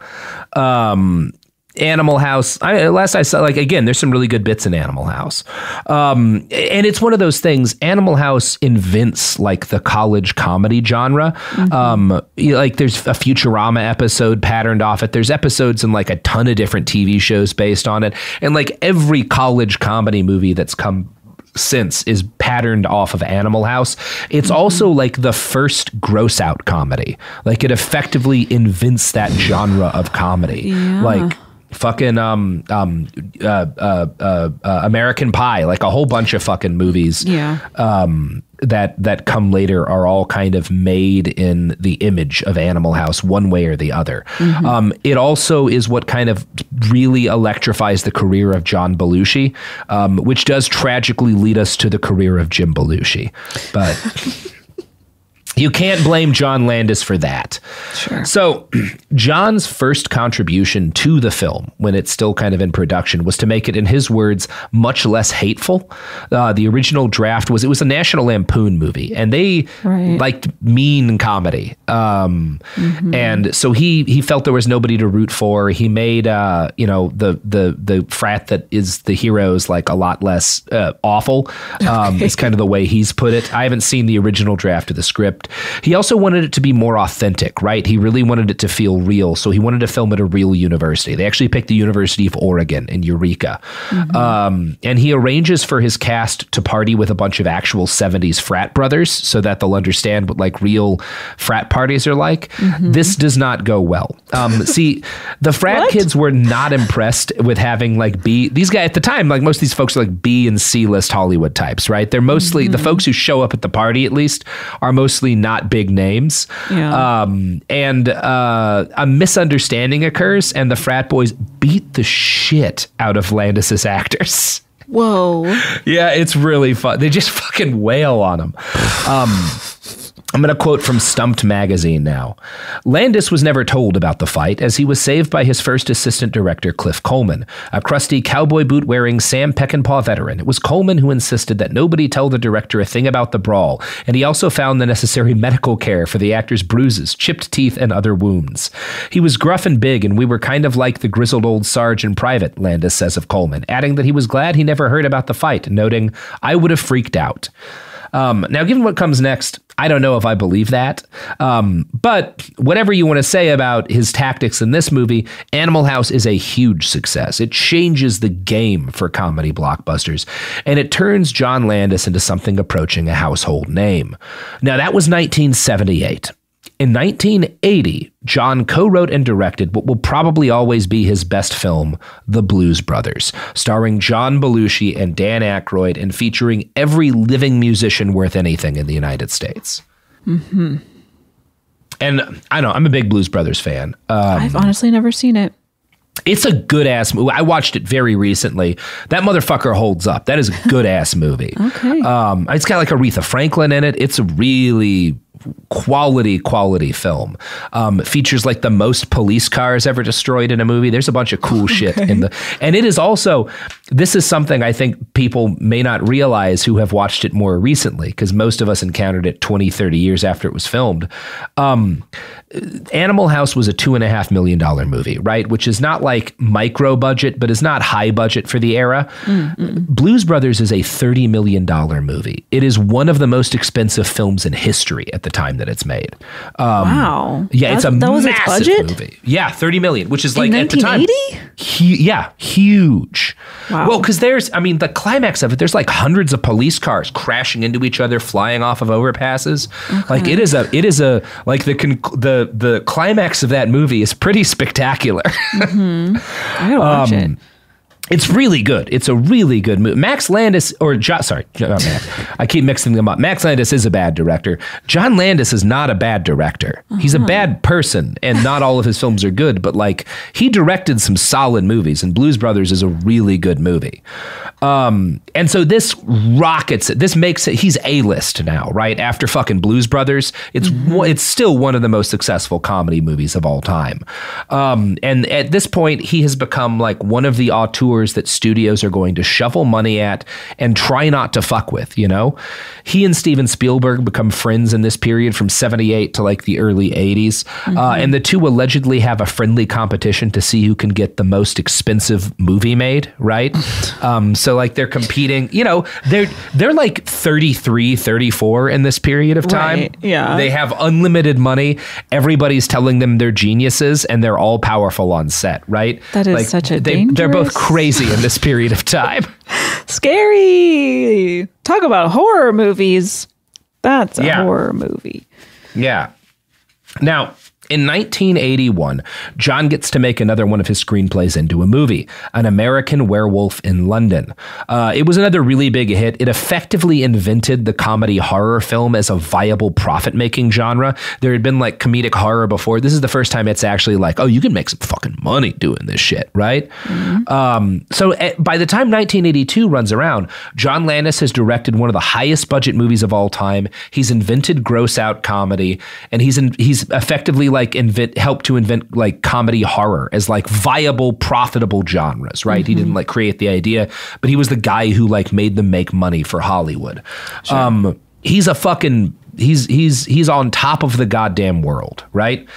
Um, Animal House. I, last I saw, like again, there's some really good bits in Animal House, um, and it's one of those things. Animal House invents like the college comedy genre. Um, you know, like there's a Futurama episode patterned off it. There's episodes in like a ton of different TV shows based on it, and like every college comedy movie that's come since is patterned off of Animal House. It's also like the first gross out comedy. Like it effectively invents that genre of comedy. Like fucking um um uh, uh, uh, uh, American Pie, like a whole bunch of fucking movies Yeah. um, that that come later are all kind of made in the image of Animal House, one way or the other. Um, it also is what kind of really electrifies the career of John Belushi, um, which does tragically lead us to the career of Jim Belushi, but. You can't blame John Landis for that. Sure. So, John's first contribution to the film, when it's still kind of in production, was to make it, in his words, much less hateful. Uh, the original draft was it was a National Lampoon movie, and they Right. liked mean comedy, um, and so he he felt there was nobody to root for. He made uh, you know the the the frat that is the heroes like a lot less uh, awful. Um, Is kind of the way he's put it. I haven't seen the original draft of the script. He also wanted it to be more authentic, right? He really wanted it to feel real, so he wanted to film at a real university. They actually picked the University of Oregon in Eureka, um, and he arranges for his cast to party with a bunch of actual '70s frat brothers, so that they'll understand what like real frat parties are like. This does not go well. Um, see, the frat What? kids were not impressed with having like B. These guys at the time, like most of these folks are like B and C list Hollywood types, right? They're mostly the folks who show up at the party, at least, are mostly not big names. Yeah. Um, and uh, a misunderstanding occurs, and the frat boys beat the shit out of Landis's actors. Whoa. Yeah, it's really fun. They just fucking wail on him. Um, I'm going to quote from Stumped magazine now. Landis was never told about the fight as he was saved by his first assistant director, Cliff Coleman, a crusty cowboy boot wearing Sam Peckinpah veteran. It was Coleman who insisted that nobody tell the director a thing about the brawl, and he also found the necessary medical care for the actor's bruises, chipped teeth, and other wounds. He was gruff and big, and we were kind of like the grizzled old Sarge in private, Landis says of Coleman, adding that he was glad he never heard about the fight, noting, I would have freaked out. Um, now, given what comes next, I don't know if I believe that. Um, but whatever you want to say about his tactics in this movie, Animal House is a huge success. It changes the game for comedy blockbusters, and it turns John Landis into something approaching a household name. Now, that was 1978. In 1980, John co wrote and directed what will probably always be his best film, The Blues Brothers, starring John Belushi and Dan Aykroyd and featuring every living musician worth anything in the United States. Mm-hmm. And I know, I'm a big Blues Brothers fan. Uh, I've honestly never seen it. it's a good ass movie. I watched it very recently. That motherfucker holds up. That is a good ass movie. Okay. Um, it's got like Aretha Franklin in it. It's a really quality, quality film. Um, features like the most police cars ever destroyed in a movie. There's a bunch of cool shit in the, and it is also, this is something I think people may not realize who have watched it more recently, because most of us encountered it 20, 30 years after it was filmed. Um, Animal House was a two and a half million dollar movie, right? Which is not like micro budget, but is not high budget for the era. Blues Brothers is a $30 million movie. It is one of the most expensive films in history at the time that it's made. Um, wow. yeah, it's a that, was its massive budget. movie. Yeah, 30 million, which is like In at the time. 1980? Hu- yeah, huge. Wow. Well, because there's, I mean, the climax of it, there's like hundreds of police cars crashing into each other, flying off of overpasses. Like it is a, it is a, like the conc- the the climax of that movie is pretty spectacular. I gotta watch Um, it. It's really good. It's a really good movie. Max Landis, or John, sorry, Max. I keep mixing them up. Max Landis is a bad director. John Landis is not a bad director. He's a bad person, and not all of his films are good. But like, he directed some solid movies, and Blues Brothers is a really good movie. Um, and so this rockets it. This makes it. He's a list now, right? After fucking Blues Brothers, it's one- it's still one of the most successful comedy movies of all time. Um, and at this point, he has become like one of the auteurs that studios are going to shovel money at and try not to fuck with. You know, he and Steven Spielberg become friends in this period from '78 to like the early '80s, uh, and the two allegedly have a friendly competition to see who can get the most expensive movie made. Right. um, so like they're competing. You know, they're they're like 33, 34 in this period of time. Right, yeah. They have unlimited money. Everybody's telling them they're geniuses and they're all powerful on set, right? That is such a they, They're both dangerous- crazy in this period of time. Scary. Talk about horror movies. That's a Yeah. horror movie. Yeah. Now, in 1981, John gets to make another one of his screenplays into a movie, An American Werewolf in London. Uh, it was another really big hit. It effectively invented the comedy horror film as a viable profit making genre. There had been like comedic horror before. This is the first time it's actually like, oh, you can make some fucking money doing this shit, right? Um, so at, by the time 1982 runs around, John Landis has directed one of the highest budget movies of all time. He's invented gross out comedy, and he's in, he's effectively like invent helped to invent like comedy horror as like viable, profitable genres. Right? He didn't like create the idea, but he was the guy who like made them make money for Hollywood. Um, he's a fucking he's he's he's on top of the goddamn world, right?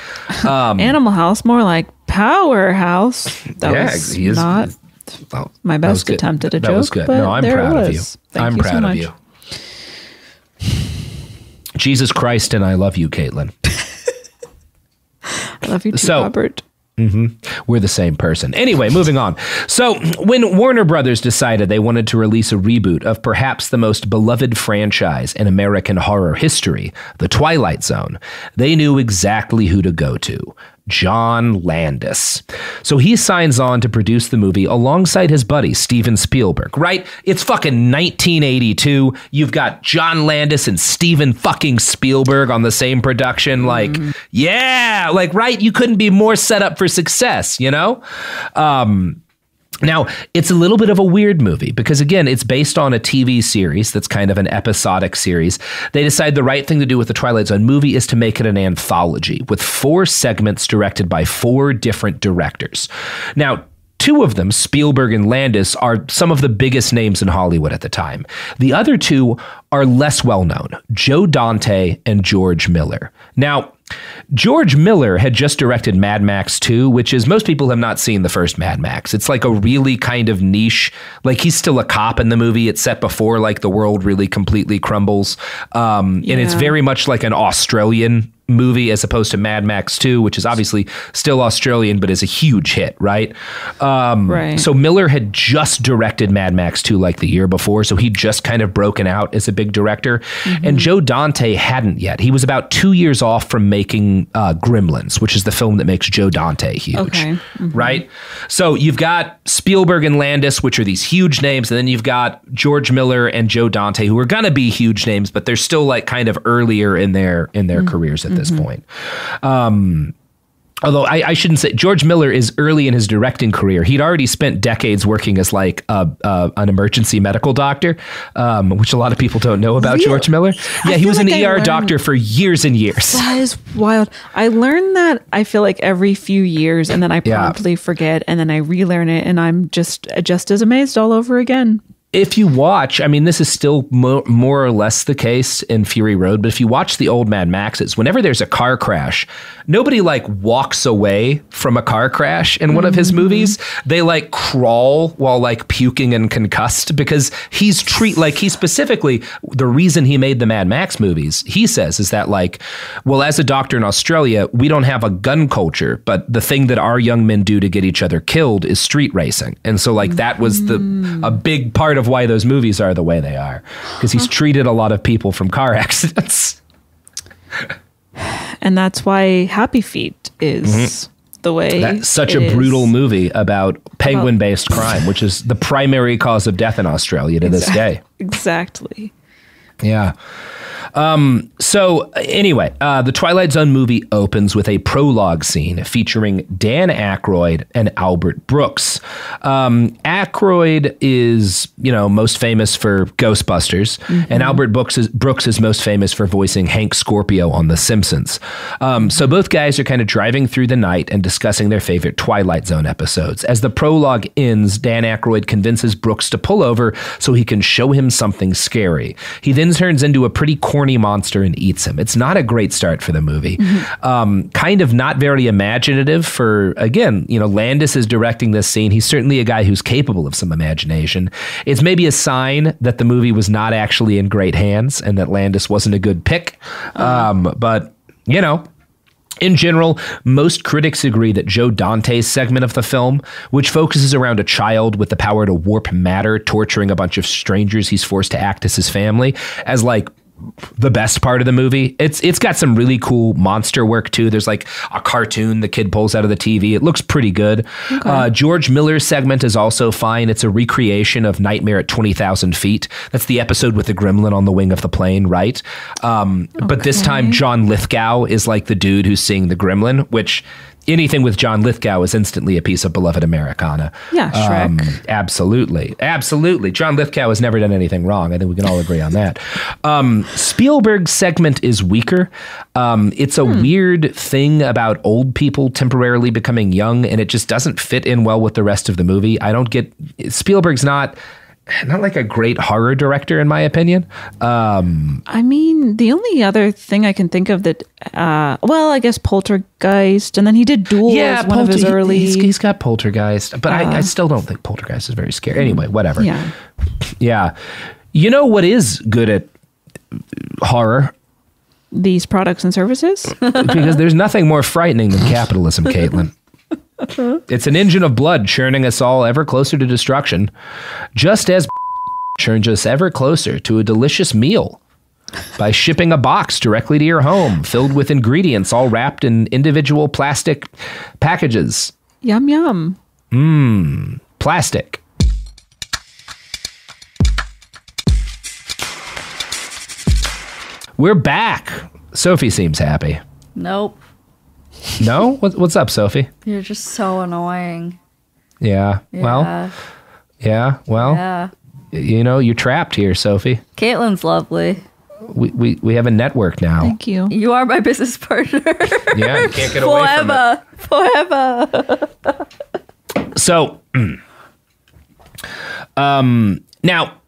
Um, Animal House, more like Powerhouse. That Yeah, was he is- not well, my best attempt at a that joke. was good. But No, I'm proud of you. Thank I'm you so proud of much. you. Jesus Christ, and I love you, Caitlin. Love you too, So- Robert. Mm-hmm. We're the same person. Anyway, moving on. So, when Warner Brothers decided they wanted to release a reboot of perhaps the most beloved franchise in American horror history, The Twilight Zone, they knew exactly who to go to. John Landis. So he signs on to produce the movie alongside his buddy Steven Spielberg, right? It's fucking 1982. You've got John Landis and Steven fucking Spielberg on the same production. Like, yeah, like, right? You couldn't be more set up for success, you know? Um, now, it's a little bit of a weird movie because, again, it's based on a TV series that's kind of an episodic series. They decide the right thing to do with the Twilight Zone movie is to make it an anthology with four segments directed by four different directors. Now, Two of them, Spielberg and Landis, are some of the biggest names in Hollywood at the time. The other two are less well known Joe Dante and George Miller. Now, George Miller had just directed Mad Max 2, which is most people have not seen the first Mad Max. It's like a really kind of niche, like he's still a cop in the movie. It's set before like the world really completely crumbles. Um, And it's very much like an Australian movie as opposed to Mad Max 2, which is obviously still Australian, but is a huge hit, right? Um, Right. So Miller had just directed Mad Max 2 like the year before, so he'd just kind of broken out as a big director. And Joe Dante hadn't yet. He was about two years off from making uh, Gremlins, which is the film that makes Joe Dante huge. Okay. Right? So you've got Spielberg and Landis, which are these huge names, and then you've got George Miller and Joe Dante, who are gonna be huge names, but they're still like kind of earlier in their in their careers at this point. Um, although I, I shouldn't say George Miller is early in his directing career. He'd already spent decades working as like a, a, an emergency medical doctor, um, which a lot of people don't know about Really? George Miller. I Yeah, he was like an I ER learned- doctor for years and years. That is wild. I learned that I feel like every few years and then I Yeah. promptly forget and then I relearn it and I'm just just as amazed all over again. If you watch, I mean, this is still mo- more or less the case in Fury Road, but if you watch the old Mad Maxes, whenever there's a car crash, nobody like walks away from a car crash in one of his mm-hmm. movies. They like crawl while like puking and concussed because he's treat like he specifically the reason he made the Mad Max movies, he says, is that like, well, as a doctor in Australia, we don't have a gun culture, but the thing that our young men do to get each other killed is street racing. And so like that was the a mm-hmm. big part of why those movies are the way they are because he's treated a lot of people from car accidents. And that's why Happy Feet is mm-hmm. the way. That's such a brutal is. movie about penguin based crime, which is the primary cause of death in Australia to this day. Exactly. Yeah. Um, so anyway, uh, the Twilight Zone movie opens with a prologue scene featuring Dan Aykroyd and Albert Brooks. Um, Aykroyd is, you know, most famous for Ghostbusters, and Albert Brooks is, Brooks is most famous for voicing Hank Scorpio on The Simpsons. Um, so both guys are kind of driving through the night and discussing their favorite Twilight Zone episodes. As the prologue ends, Dan Aykroyd convinces Brooks to pull over so he can show him something scary. He then turns into a pretty corny monster and eats him. It's not a great start for the movie. Um, kind of not very imaginative for, again, you know, Landis is directing this scene. He's certainly a guy who's capable of some imagination. It's maybe a sign that the movie was not actually in great hands and that Landis wasn't a good pick. Um, but, you know, in general, most critics agree that Joe Dante's segment of the film, which focuses around a child with the power to warp matter, torturing a bunch of strangers he's forced to act as his family, as like the best part of the movie. It's it's got some really cool monster work too. There's like a cartoon the kid pulls out of the TV. It looks pretty good. Uh, George Miller's segment is also fine. It's a recreation of Nightmare at Twenty Thousand Feet. That's the episode with the gremlin on the wing of the plane, right? Um, But this time, John Lithgow is like the dude who's seeing the gremlin, which. Anything with John Lithgow is instantly a piece of beloved Americana. Yeah, Shrek. Um, absolutely. Absolutely. John Lithgow has never done anything wrong. I think we can all agree on that. Um, Spielberg's segment is weaker. Um, it's a weird thing about old people temporarily becoming young, and it just doesn't fit in well with the rest of the movie. I don't get Spielberg's not. Not like a great horror director, in my opinion. Um, I mean, the only other thing I can think of that, uh, well, I guess Poltergeist, and then he did Duel as one of his early. he's, he's got Poltergeist, but I, I still don't think Poltergeist is very scary. Anyway, whatever. yeah. Yeah. You know what is good at horror? These products and services. because there's nothing more frightening than capitalism, Caitlin. It's an engine of blood churning us all ever closer to destruction, just as churns us ever closer to a delicious meal by shipping a box directly to your home filled with ingredients all wrapped in individual plastic packages. yum yum. Mmm, plastic. We're back. Sophie seems happy. Nope. No? What, what's up, Sophie? You're just so annoying. Yeah. Well, Yeah. yeah. Well, yeah. you know, you're trapped here, Sophie. Caitlin's lovely. We, we, we have a network now. Thank you. You are my business partner. Yeah, you can't get away from it. forever. Forever. So, um, now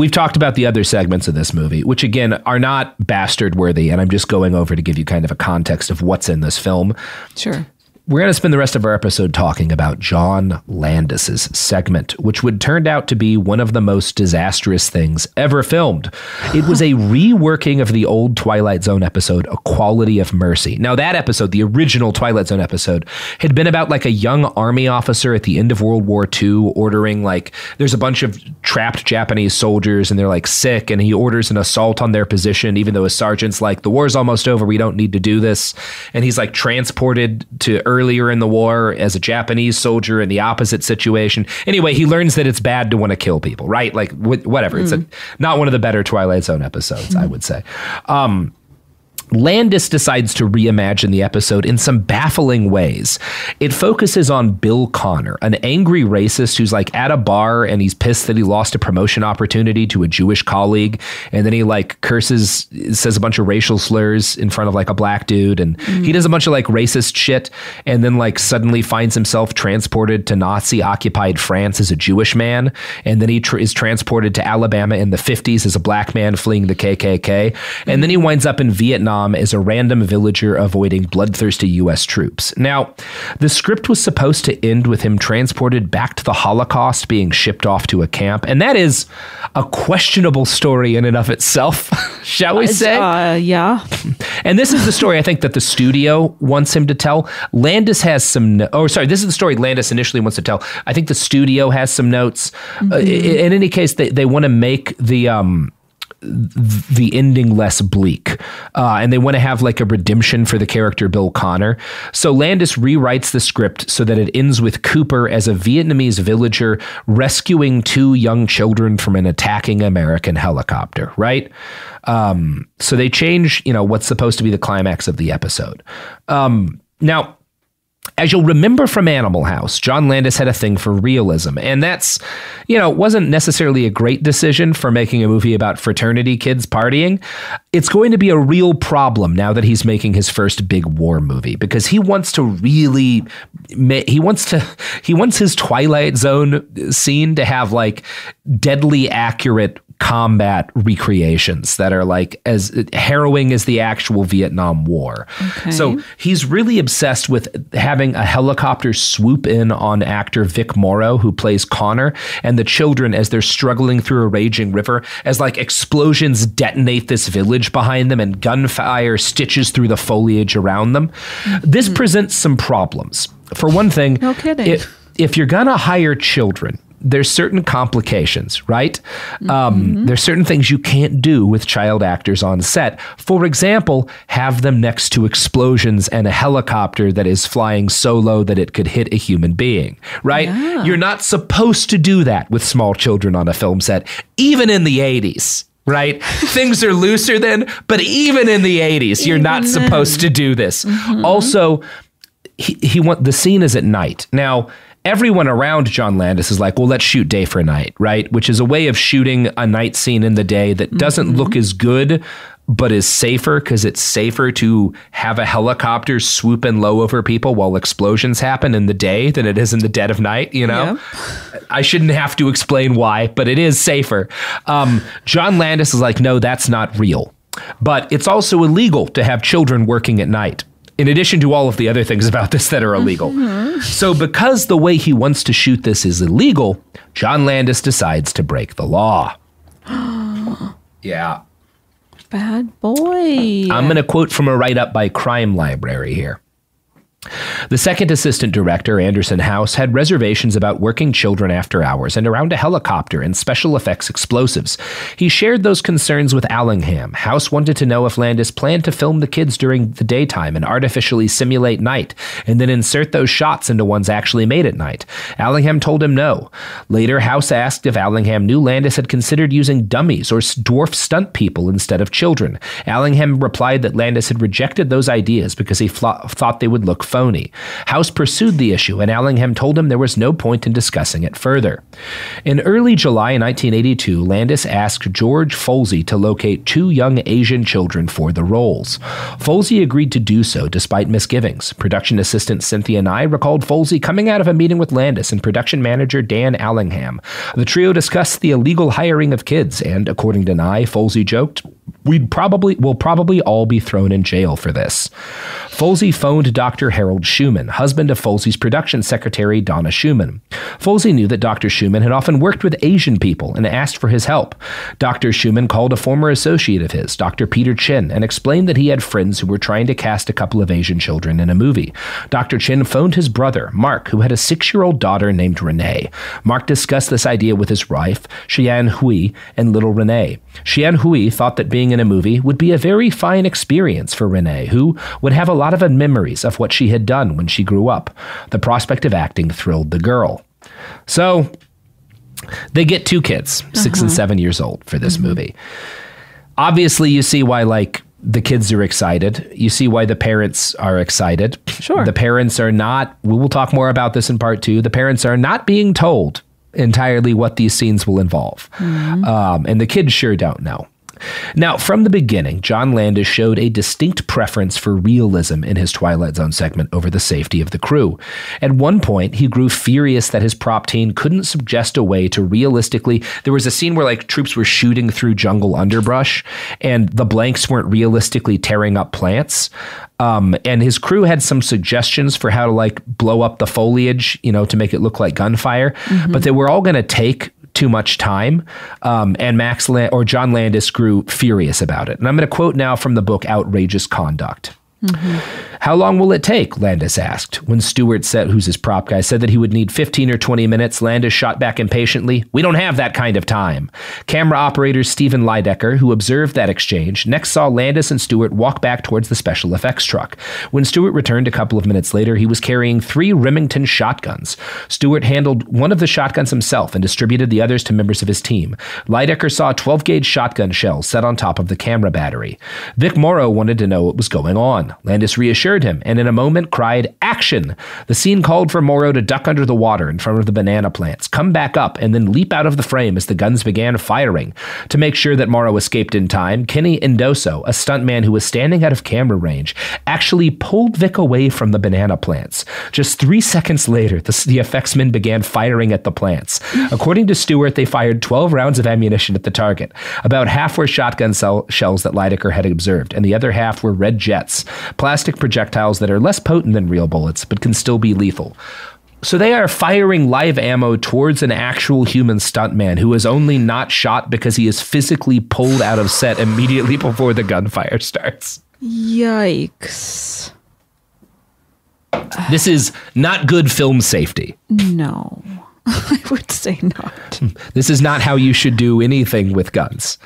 we've talked about the other segments of this movie, which again are not bastard worthy, and I'm just going over to give you kind of a context of what's in this film. Sure. We're going to spend the rest of our episode talking about John Landis's segment, which would turn out to be one of the most disastrous things ever filmed. It was a reworking of the old Twilight Zone episode, A Quality of Mercy. Now, that episode, the original Twilight Zone episode, had been about like a young army officer at the end of World War II ordering, like, there's a bunch of trapped Japanese soldiers and they're like sick, and he orders an assault on their position, even though his sergeant's like, the war's almost over, we don't need to do this. And he's like transported to earlier in the war as a Japanese soldier in the opposite situation. Anyway, he learns that it's bad to want to kill people, right? Like wh- whatever. It's a, not one of the better Twilight Zone episodes, I would say. Um, Landis decides to reimagine the episode in some baffling ways. It focuses on Bill Connor, an angry racist who's like at a bar and he's pissed that he lost a promotion opportunity to a Jewish colleague. And then he like curses, says a bunch of racial slurs in front of like a black dude. And mm-hmm. he does a bunch of like racist shit. And then like suddenly finds himself transported to Nazi occupied France as a Jewish man. And then he tr- is transported to Alabama in the 50s as a black man fleeing the KKK. And then he mm-hmm. winds up in Vietnam as a random villager avoiding bloodthirsty U.S. troops. Now, the script was supposed to end with him transported back to the Holocaust, being shipped off to a camp. And that is a questionable story in and of itself, shall we say? Uh, yeah. And this is the story I think that the studio wants him to tell. Landis has some. No- oh, sorry. This is the story Landis initially wants to tell. I think the studio has some notes. Uh, i- in any case, they, they want to make the um, the ending less bleak. Uh, and they want to have like a redemption for the character Bill Connor. So Landis rewrites the script so that it ends with Cooper as a Vietnamese villager rescuing two young children from an attacking American helicopter, right? Um, so they change, you know, what's supposed to be the climax of the episode. Um, now, as you'll remember from Animal House, John Landis had a thing for realism. And that's, you know, wasn't necessarily a great decision for making a movie about fraternity kids partying. It's going to be a real problem now that he's making his first big war movie because he wants to really, he wants to, he wants his Twilight Zone scene to have like deadly accurate combat recreations that are like as harrowing as the actual Vietnam War. Okay. So he's really obsessed with having a helicopter swoop in on actor Vic Morrow, who plays Connor, and the children as they're struggling through a raging river, as like explosions detonate this village behind them and gunfire stitches through the foliage around them. Mm-hmm. This presents some problems. For one thing, no kidding. If, if you're gonna hire children, there's certain complications, right? Um, mm-hmm. Um, there's certain things you can't do with child actors on set. For example, have them next to explosions and a helicopter that is flying so low that it could hit a human being, right? Yeah. You're not supposed to do that with small children on a film set, even in the 80s. Right? Things are looser then, but even in the 80s, you're not then. supposed to do this. Mm-hmm. Also, he, he want the scene is at night. Now, everyone around John Landis is like, well, let's shoot day for night, right? Which is a way of shooting a night scene in the day that doesn't mm-hmm. look as good, but is safer because it's safer to have a helicopter swoop in low over people while explosions happen in the day than it is in the dead of night, you know? Yeah. I shouldn't have to explain why, but it is safer. Um, John Landis is like, no, that's not real. But it's also illegal to have children working at night in addition to all of the other things about this that are illegal. Mm-hmm. So, because the way he wants to shoot this is illegal, John Landis decides to break the law. yeah. Bad boy. I'm going to quote from a write up by Crime Library here. The second assistant director, Anderson House, had reservations about working children after hours and around a helicopter and special effects explosives. He shared those concerns with Allingham. House wanted to know if Landis planned to film the kids during the daytime and artificially simulate night, and then insert those shots into ones actually made at night. Allingham told him no. Later, House asked if Allingham knew Landis had considered using dummies or dwarf stunt people instead of children. Allingham replied that Landis had rejected those ideas because he thought they would look phony. House pursued the issue, and Allingham told him there was no point in discussing it further. In early July 1982, Landis asked George Folsey to locate two young Asian children for the roles. Folsey agreed to do so despite misgivings. Production assistant Cynthia Nye recalled Folsey coming out of a meeting with Landis and production manager Dan Allingham. The trio discussed the illegal hiring of kids, and according to Nye, Folsey joked, We'd probably will probably all be thrown in jail for this. Folsey phoned Dr. Harold Schumann, husband of Folsey's production secretary Donna Schumann. Folsey knew that Dr. Schumann had often worked with Asian people and asked for his help. Dr. Schumann called a former associate of his, Dr. Peter Chin, and explained that he had friends who were trying to cast a couple of Asian children in a movie. Dr. Chin phoned his brother, Mark, who had a six-year-old daughter named Renee. Mark discussed this idea with his wife, Xian Hui, and little Renee. Xian Hui thought that being in a movie would be a very fine experience for Renee, who would have a lot of memories of what she had done when she grew up. The prospect of acting thrilled the girl. So they get two kids, uh-huh. 6 and uh-huh. seven years old, for this mm-hmm. movie. Obviously, you see why, like, the kids are excited. You see why the parents are excited. Sure. The parents are not, we will talk more about this in part two. The parents are not being told entirely what these scenes will involve. Mm-hmm. Um, and the kids sure don't know. Now, from the beginning, John Landis showed a distinct preference for realism in his Twilight Zone segment over the safety of the crew. At one point, he grew furious that his prop team couldn't suggest a way to realistically. There was a scene where like troops were shooting through jungle underbrush, and the blanks weren't realistically tearing up plants. Um, and his crew had some suggestions for how to like blow up the foliage, you know, to make it look like gunfire, mm-hmm. but they were all going to take too much time. Um, and Max or John Landis grew furious about it. And I'm going to quote now from the book Outrageous Conduct. Mm-hmm. How long will it take? Landis asked. When Stewart said, who's his prop guy, said that he would need 15 or 20 minutes, Landis shot back impatiently, We don't have that kind of time. Camera operator Stephen Lydecker, who observed that exchange, next saw Landis and Stewart walk back towards the special effects truck. When Stewart returned a couple of minutes later, he was carrying three Remington shotguns. Stewart handled one of the shotguns himself and distributed the others to members of his team. Lydecker saw 12 gauge shotgun shells set on top of the camera battery. Vic Morrow wanted to know what was going on. Landis reassured him and in a moment cried, Action! The scene called for Morrow to duck under the water in front of the banana plants, come back up, and then leap out of the frame as the guns began firing. To make sure that Morrow escaped in time, Kenny Endoso, a stuntman who was standing out of camera range, actually pulled Vic away from the banana plants. Just three seconds later, the, the effectsmen began firing at the plants. According to Stewart, they fired 12 rounds of ammunition at the target. About half were shotgun cell- shells that Lydecker had observed, and the other half were red jets plastic projectiles that are less potent than real bullets but can still be lethal. So they are firing live ammo towards an actual human stuntman who is only not shot because he is physically pulled out of set immediately before the gunfire starts. Yikes. This is not good film safety. No. I would say not. This is not how you should do anything with guns,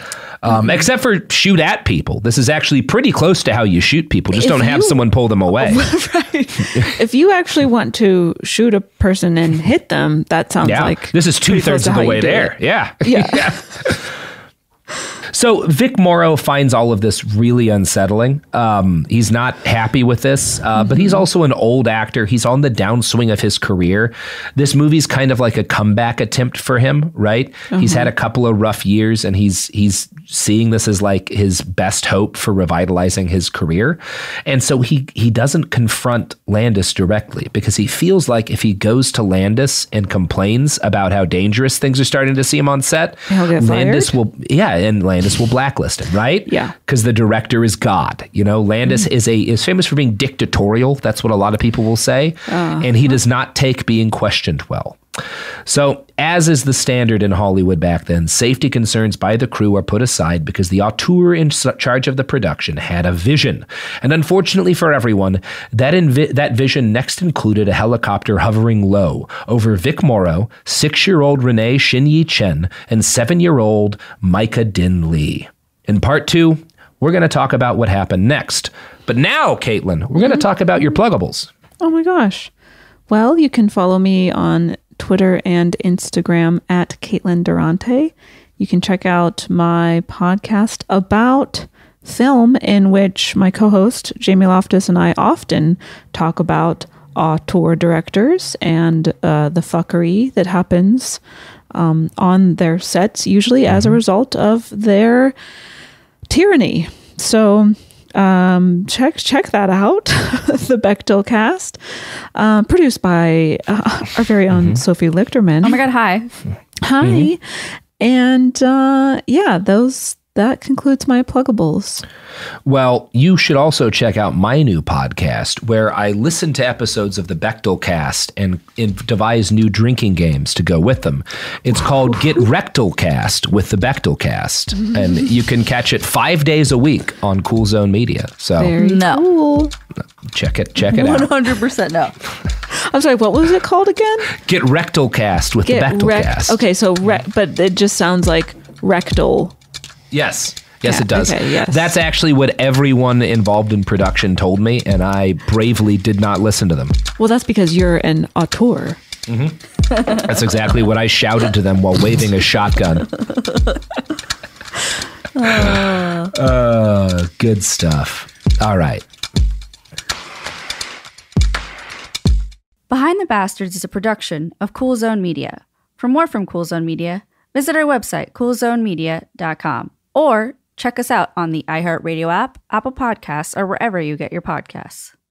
um, mm-hmm. except for shoot at people. This is actually pretty close to how you shoot people. Just if don't have someone pull them away. right. if you actually want to shoot a person and hit them, that sounds yeah. like this is two thirds of the way there. Yeah. Yeah. yeah. So Vic Morrow finds all of this really unsettling. Um, he's not happy with this, uh, mm-hmm. but he's also an old actor. He's on the downswing of his career. This movie's kind of like a comeback attempt for him, right? Mm-hmm. He's had a couple of rough years, and he's he's seeing this as like his best hope for revitalizing his career. And so he he doesn't confront Landis directly because he feels like if he goes to Landis and complains about how dangerous things are starting to seem on set, Landis will yeah, and Landis will blacklist him, right? Yeah. Because the director is God. You know, Landis mm. is a is famous for being dictatorial. That's what a lot of people will say. Uh, and he does not take being questioned well. So, as is the standard in Hollywood back then, safety concerns by the crew are put aside because the auteur in charge of the production had a vision. And unfortunately for everyone, that, invi- that vision next included a helicopter hovering low over Vic Morrow, six year old Renee Shin Yi Chen, and seven year old Myca Dinh Le. In part two, we're going to talk about what happened next. But now, Caitlin, we're going to mm-hmm. talk about your pluggables. Oh my gosh. Well, you can follow me on Twitter and Instagram at Caitlin Durante. You can check out my podcast about film, in which my co host, Jamie Loftus, and I often talk about auteur directors and uh, the fuckery that happens um, on their sets, usually as a mm-hmm. result of their tyranny. So um, check check that out. the Bechdel cast, uh, produced by uh, our very own mm-hmm. Sophie Lichterman. Oh my god! Hi, hi, mm-hmm. and uh, yeah, those that concludes my pluggables. Well, you should also check out my new podcast where I listen to episodes of the Bechdel cast and, and devise new drinking games to go with them. It's called Get Rectal Cast with the Bechdel cast. And you can catch it five days a week on Cool Zone Media. So Very no. cool. Check it, check it 100% out. 100% no. I'm sorry, what was it called again? Get Rectal Cast with Get the Bechdel rec- cast. Okay, so re- but it just sounds like rectal Yes. Yes, yeah, it does. Okay, yes. That's actually what everyone involved in production told me, and I bravely did not listen to them. Well, that's because you're an auteur. Mm-hmm. that's exactly what I shouted to them while waving a shotgun. uh. Uh, good stuff. All right. Behind the Bastards is a production of Cool Zone Media. For more from Cool Zone Media, visit our website, coolzonemedia.com or check us out on the iHeartRadio app, Apple Podcasts, or wherever you get your podcasts.